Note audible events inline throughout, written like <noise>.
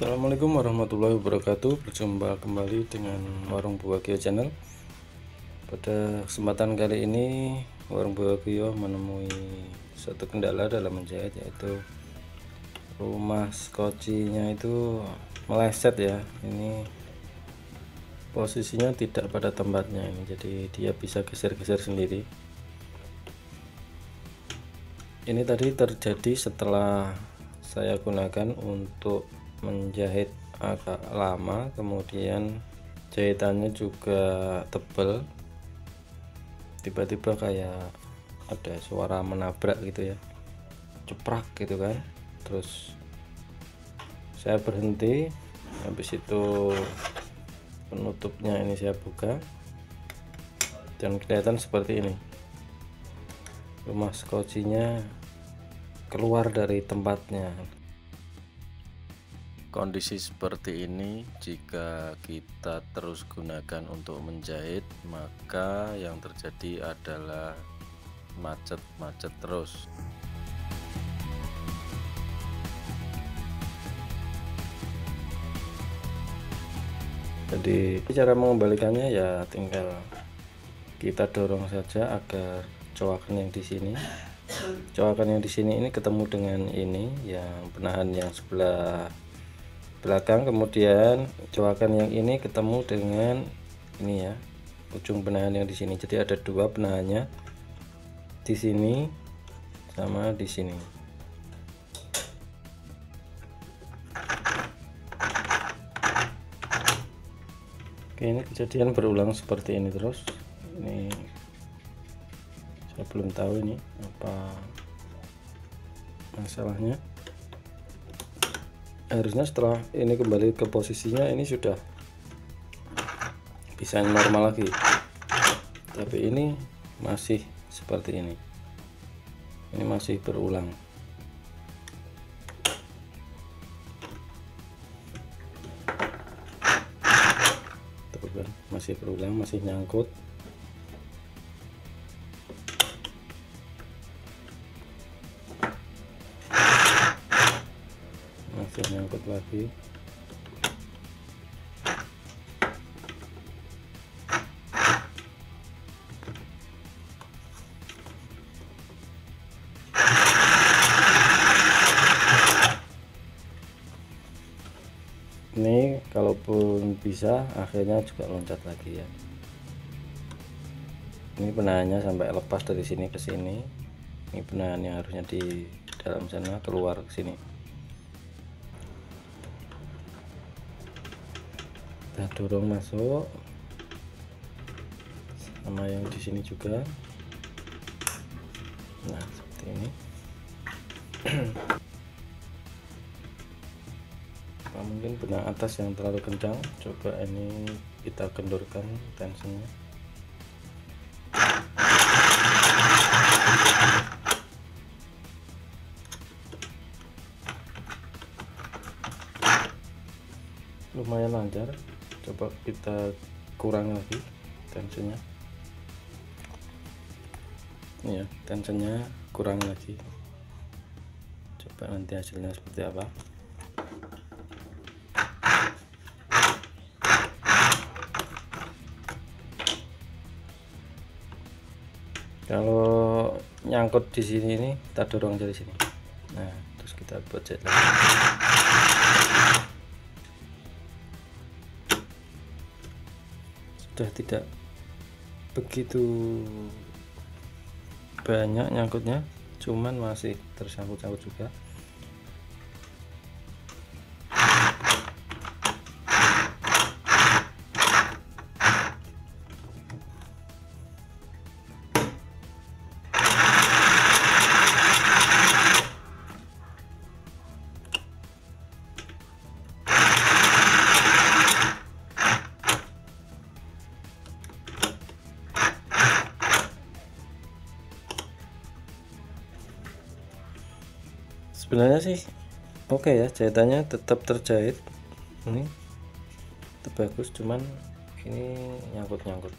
Assalamualaikum warahmatullahi wabarakatuh. Berjumpa kembali dengan Warung Buwagio Channel. Pada kesempatan kali ini Warung Buwagio menemui Satu kendala dalam menjahit Yaitu Rumah skocinya itu Meleset ya. Ini Posisinya tidak pada tempatnya ini Jadi dia bisa geser-geser sendiri. Ini tadi terjadi setelah saya gunakan untuk menjahit agak lama kemudian jahitannya juga tebal tiba-tiba kayak ada suara menabrak gitu ya. Ceprak gitu kan. Terus saya berhenti. Habis itu penutupnya ini saya buka. Dan kelihatan seperti ini. Rumah skocinya keluar dari tempatnya Kondisi seperti ini jika kita terus gunakan untuk menjahit maka yang terjadi adalah macet-macet terus. Jadi cara mengembalikannya ya tinggal kita dorong saja agar coakan yang di sini. Coakan yang di sini ini ketemu dengan ini yang penahan yang sebelah belakang kemudian coakan yang ini ketemu dengan ini ya ujung penahan yang di sini. Jadi ada dua penahannya di sini sama di sini. Oke ini kejadian berulang seperti ini terus. Ini saya belum tahu ini apa masalahnya harusnya setelah ini kembali ke posisinya ini sudah bisa normal lagi. Tapi ini masih seperti ini. Ini masih berulang. Kan, masih berulang masih nyangkut masih nyangkut lagi. Ini kalaupun bisa akhirnya juga loncat lagi ya. Ini penahannya sampai lepas dari sini ke sini. Ini penahan yang harusnya di dalam sana keluar ke sini kita dorong masuk. Sama yang di sini juga. Nah seperti ini. <clears throat> Nah, mungkin benang atas yang terlalu kencang. Coba ini kita kendorkan tensinya lumayan lancar coba kita kurang lagi tensinya. Ya tensinya kurang lagi. Coba nanti hasilnya seperti apa. Kalau nyangkut di sini ini kita dorong dari sini. Nah terus kita buat lagi sudah tidak begitu banyak nyangkutnya cuman masih tersangkut-sangkut juga sebenarnya sih oke okay ya jahitannya tetap terjahit. Ini bagus cuman ini nyangkut-nyangkut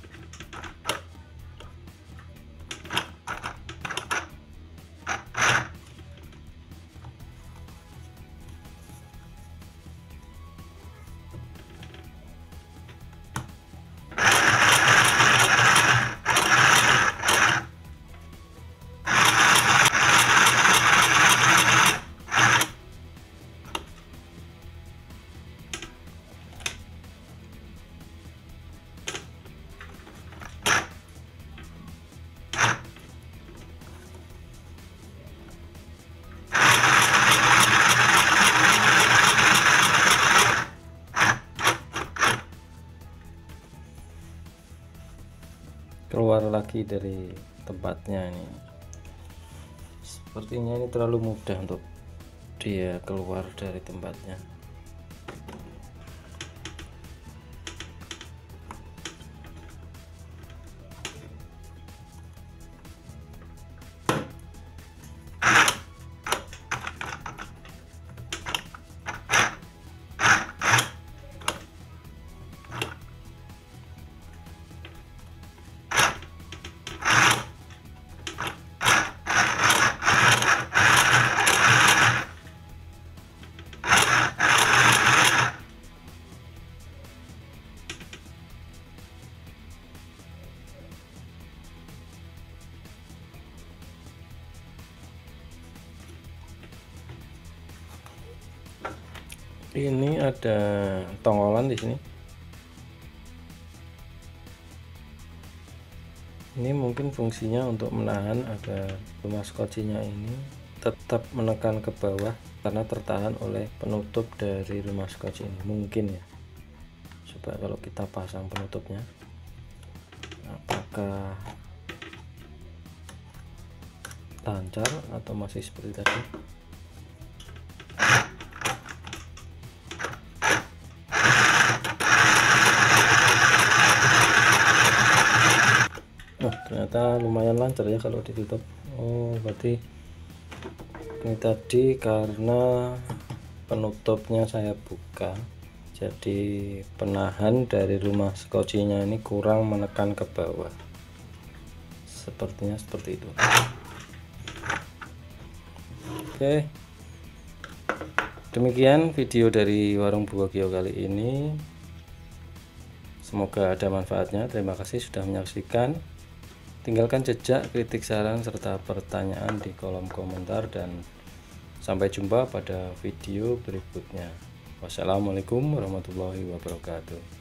keluar lagi dari tempatnya ini. Sepertinya ini terlalu mudah untuk dia keluar dari tempatnya ini ada tonggolan di sini. Ini mungkin fungsinya untuk menahan agar rumah skocinya ini tetap menekan ke bawah karena tertahan oleh penutup dari rumah skoci ini. Mungkin ya. Coba kalau kita pasang penutupnya. Apakah lancar atau masih seperti tadi ternyata lumayan lancar ya kalau ditutup oh berarti ini tadi karena penutupnya saya buka jadi penahan dari rumah skocinya ini kurang menekan ke bawah. Sepertinya seperti itu. Oke. Demikian video dari warung Buwagio kali ini. Semoga ada manfaatnya. Terima kasih sudah menyaksikan Tinggalkan jejak, kritik, saran, serta pertanyaan di kolom komentar dan sampai jumpa pada video berikutnya. Wassalamualaikum warahmatullahi wabarakatuh.